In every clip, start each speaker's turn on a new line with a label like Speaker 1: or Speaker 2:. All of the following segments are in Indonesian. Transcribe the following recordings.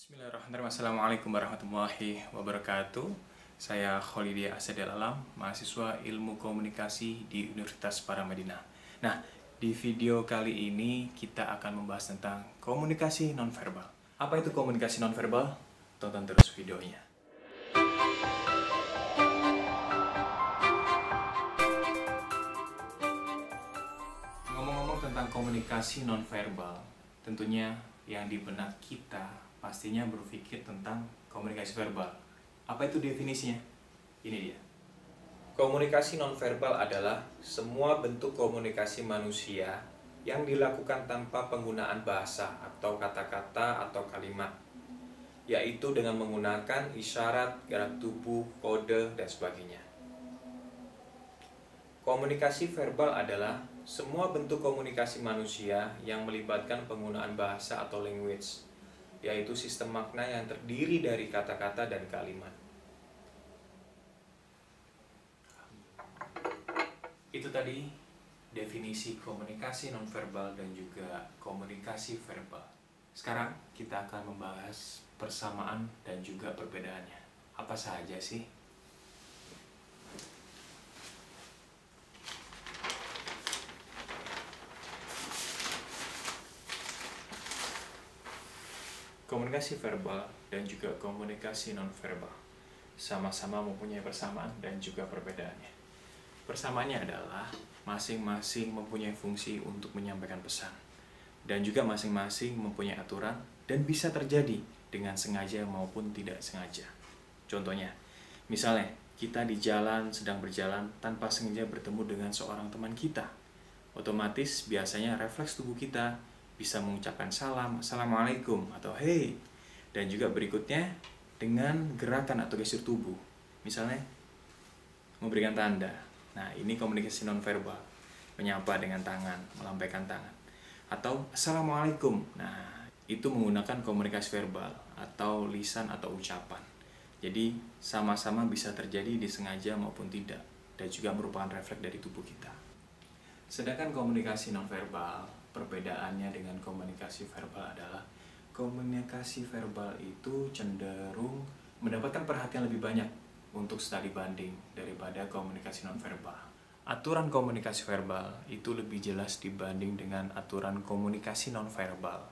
Speaker 1: Bismillahirrahmanirrahim. Assalamualaikum warahmatullahi wabarakatuh. Saya Kholidia Asadil Alam, mahasiswa Ilmu Komunikasi di Universitas Paramadina. Nah, di video kali ini kita akan membahas tentang komunikasi nonverbal. Apa itu komunikasi nonverbal? Tonton terus videonya. Ngomong-ngomong tentang komunikasi nonverbal, tentunya yang di benak kita pastinya berpikir tentang komunikasi verbal. Apa itu definisinya? Ini dia. Komunikasi nonverbal adalah semua bentuk komunikasi manusia yang dilakukan tanpa penggunaan bahasa atau kata-kata atau kalimat, yaitu dengan menggunakan isyarat, gerak tubuh, kode, dan sebagainya. Komunikasi verbal adalah semua bentuk komunikasi manusia yang melibatkan penggunaan bahasa atau language, yaitu sistem makna yang terdiri dari kata-kata dan kalimat. Itu tadi definisi komunikasi nonverbal dan juga komunikasi verbal. Sekarang kita akan membahas persamaan dan juga perbedaannya. Apa saja sih? Komunikasi verbal dan juga komunikasi nonverbal sama-sama mempunyai persamaan dan juga perbedaannya. Persamaannya adalah masing-masing mempunyai fungsi untuk menyampaikan pesan dan juga masing-masing mempunyai aturan dan bisa terjadi dengan sengaja maupun tidak sengaja. Contohnya, misalnya kita di jalan sedang berjalan tanpa sengaja bertemu dengan seorang teman kita. Otomatis biasanya refleks tubuh kita bisa mengucapkan salam, assalamualaikum atau hey, dan juga berikutnya dengan gerakan atau gestur tubuh, misalnya memberikan tanda. Nah, ini komunikasi nonverbal, menyapa dengan tangan, melambaikan tangan, atau assalamualaikum. Nah, itu menggunakan komunikasi verbal atau lisan atau ucapan. Jadi sama-sama bisa terjadi disengaja maupun tidak, dan juga merupakan refleks dari tubuh kita. Sedangkan komunikasi nonverbal perbedaannya dengan komunikasi verbal adalah komunikasi verbal itu cenderung mendapatkan perhatian lebih banyak untuk studi banding daripada komunikasi nonverbal. Aturan komunikasi verbal itu lebih jelas dibanding dengan aturan komunikasi nonverbal.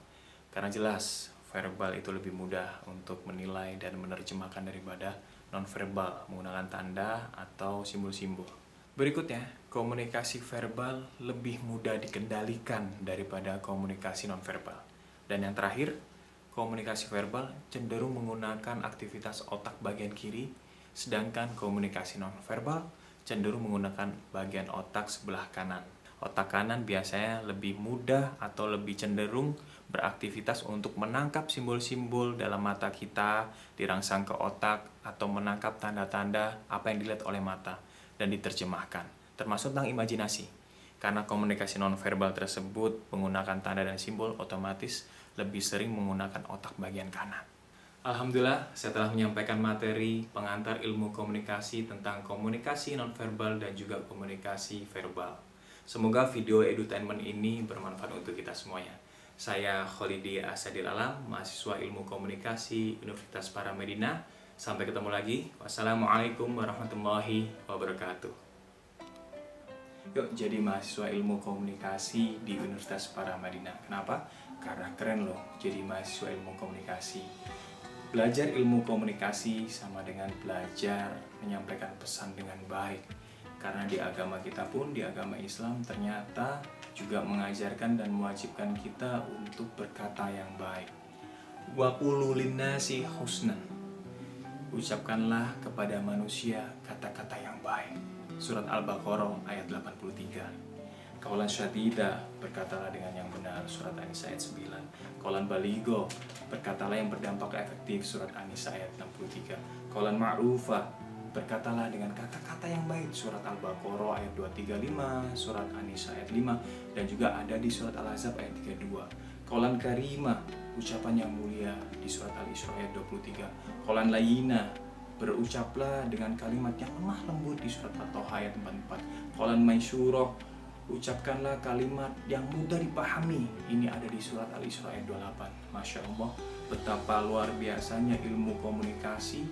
Speaker 1: Karena jelas, verbal itu lebih mudah untuk menilai dan menerjemahkan daripada nonverbal menggunakan tanda atau simbol-simbol. Berikutnya, komunikasi verbal lebih mudah dikendalikan daripada komunikasi nonverbal. Dan yang terakhir, komunikasi verbal cenderung menggunakan aktivitas otak bagian kiri, sedangkan komunikasi nonverbal cenderung menggunakan bagian otak sebelah kanan. Otak kanan biasanya lebih mudah atau lebih cenderung beraktivitas untuk menangkap simbol-simbol dalam mata kita, dirangsang ke otak, atau menangkap tanda-tanda apa yang dilihat oleh mata dan diterjemahkan, termasuk tentang imajinasi. Karena komunikasi nonverbal tersebut menggunakan tanda dan simbol, otomatis lebih sering menggunakan otak bagian kanan. Alhamdulillah, saya telah menyampaikan materi pengantar ilmu komunikasi tentang komunikasi nonverbal dan juga komunikasi verbal. Semoga video edutainment ini bermanfaat untuk kita semuanya. Saya Kholidi Asadil Alam, mahasiswa ilmu komunikasi Universitas Paramadina. Sampai ketemu lagi. Wassalamualaikum warahmatullahi wabarakatuh. Yuk jadi mahasiswa ilmu komunikasi di Universitas Paramadina. Kenapa? Karena keren loh jadi mahasiswa ilmu komunikasi. Belajar ilmu komunikasi sama dengan belajar menyampaikan pesan dengan baik. Karena di agama kita pun, di agama Islam ternyata juga mengajarkan dan mewajibkan kita untuk berkata yang baik. Wa linnasi husnan ucapkanlah kepada manusia kata-kata yang baik. Surat Al-Baqarah ayat 83. Kaulan syadida, berkatalah dengan yang benar. Surat An-Nisa ayat 9. Kaulan baligo, berkatalah yang berdampak efektif. Surat An-Nisa ayat 63. Kaulan ma'rufa, berkatalah dengan kata-kata yang baik. Surat Al-Baqarah ayat 235, Surat An-Nisa ayat 5, dan juga ada di Surat Al-Azab ayat 32. Kaulan karima, ucapan yang mulia di surat Al-Isra ayat 23. Kolan layina, berucaplah dengan kalimat yang lemah lembut di surat At-Taha ayat 44. Kolan maisyuroh, Ucapkanlah kalimat yang mudah dipahami. Ini ada di surat Al-Isra ayat 28. Masya Allah, betapa luar biasanya ilmu komunikasi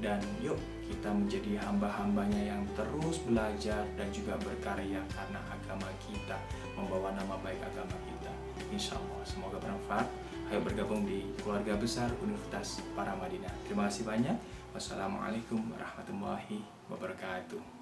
Speaker 1: dan yuk kita menjadi hamba-hambanya yang terus belajar dan juga berkarya karena agama kita membawa nama baik agama kita insya Allah semoga bermanfaat ayo bergabung di keluarga besar Universitas Paramadina. Terima kasih banyak. Wassalamualaikum warahmatullahi wabarakatuh